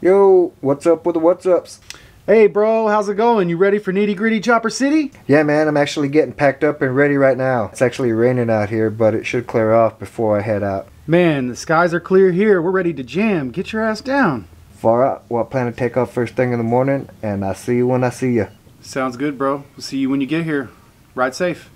yo, what's up with the what's ups? Hey bro, how's it going? You ready for nitty gritty Chopper City? Yeah, man, I'm actually getting packed up and ready right now. It's actually raining out here, but it should clear off before I head out. Man, the skies are clear here. We're ready to jam. Get your ass down. Far out. Well, I plan to take off first thing in the morning, and I'll see you when I see you. Sounds good, bro. We'll see you when you get here. Ride safe.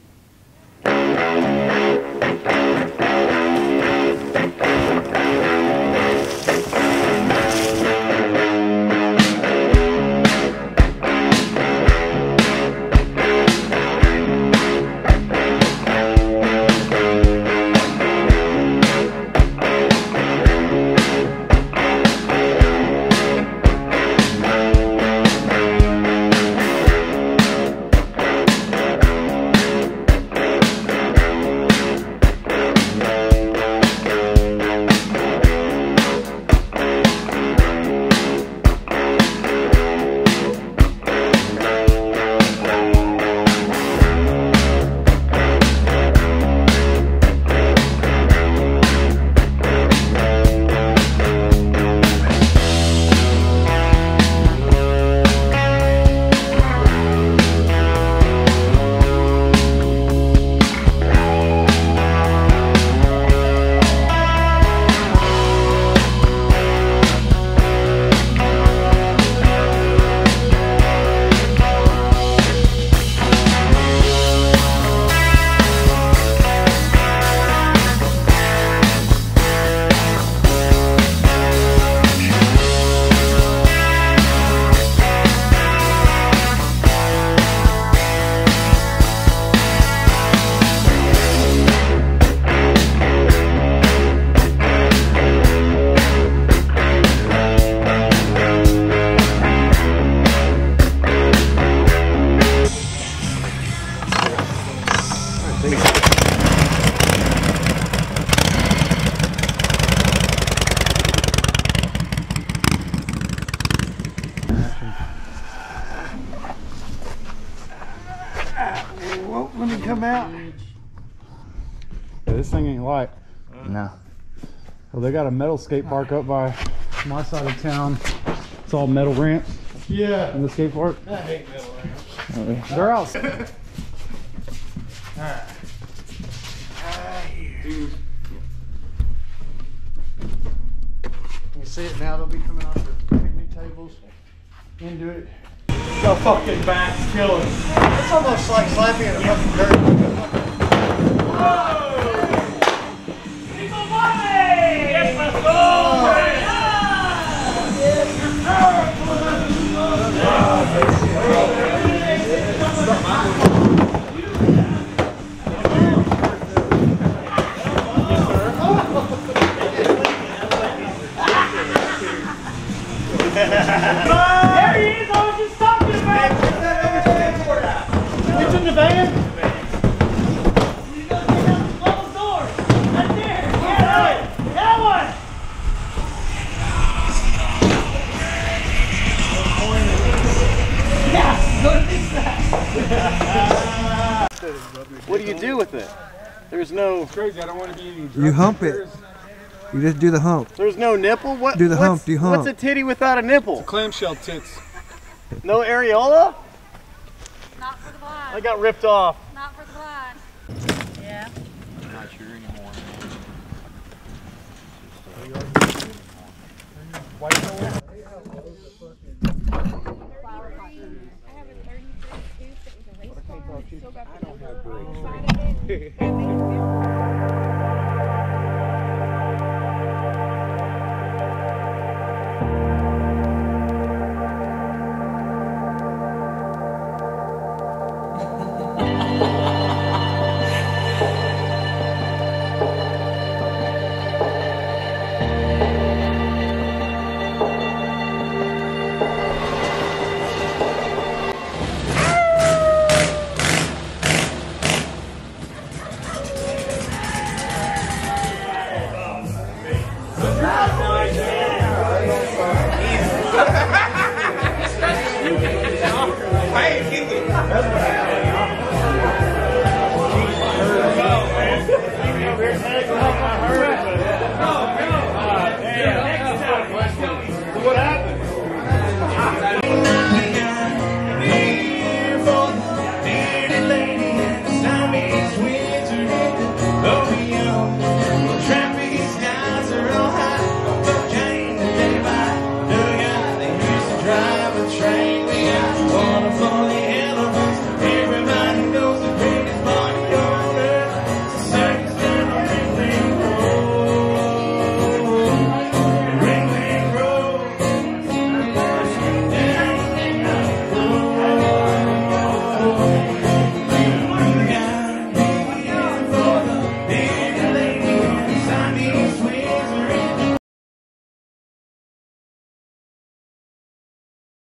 Well, let me come out. Yeah, this thing ain't light. No. Well, they got a metal skate park up by my side of town. It's all metal ramps. Yeah. In the skate park. I hate metal ramps. They're out. You see it now, they'll be coming off the picnic tables into it. The fucking bat's killing. It's almost like slapping in a fucking dirt. Yes, let's go! There he is! I was just talking about It's in the van? You gotta get out the closed door. Right there. Yeah, that one. That one. What do you do with it? There's no, Crazy, I don't want to be any You hump it. You just do the hump. there's no nipple. What? Do the what's- hump, do hump. What's a titty without a nipple? clamshell tits. No areola? Not for the blind. I got ripped off. Not for the blind. Yeah. I have a 30 foot tooth that Obrigado.